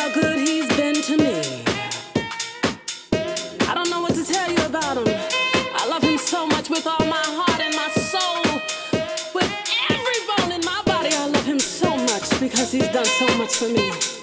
how good he's been to me. I don't know what to tell you about him. I love him so much with all my heart and my soul. With every bone in my body, I love him so much because he's done so much for me.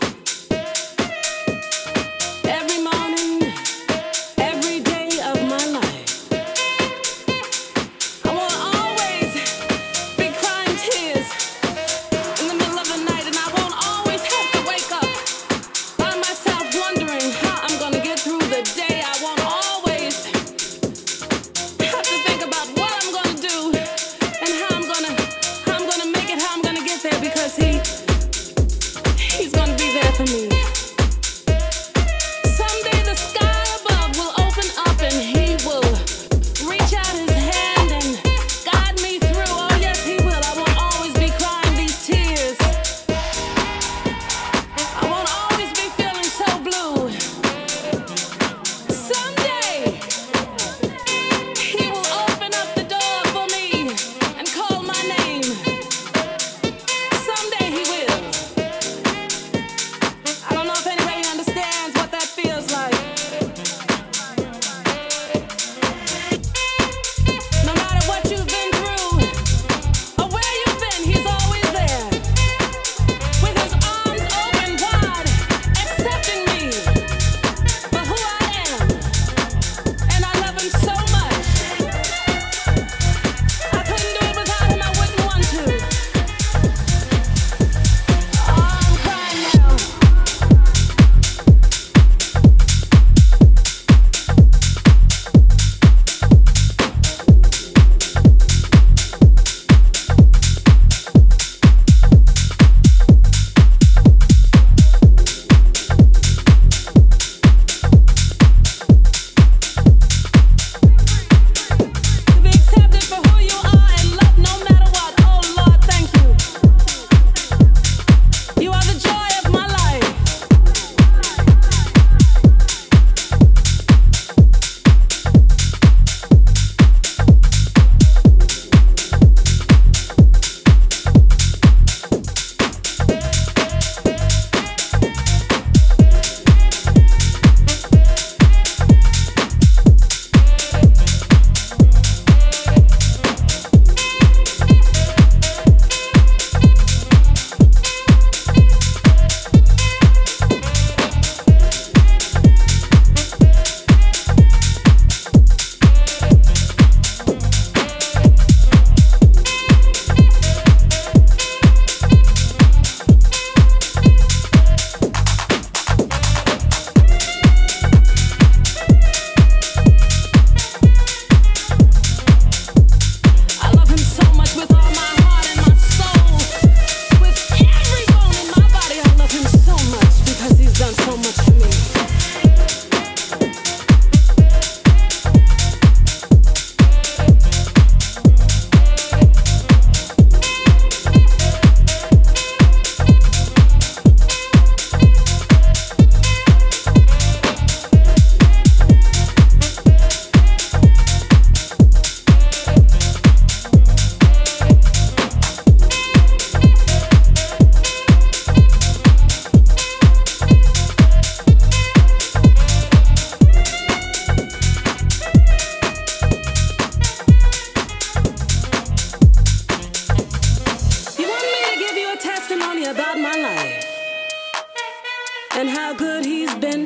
And how good he's been?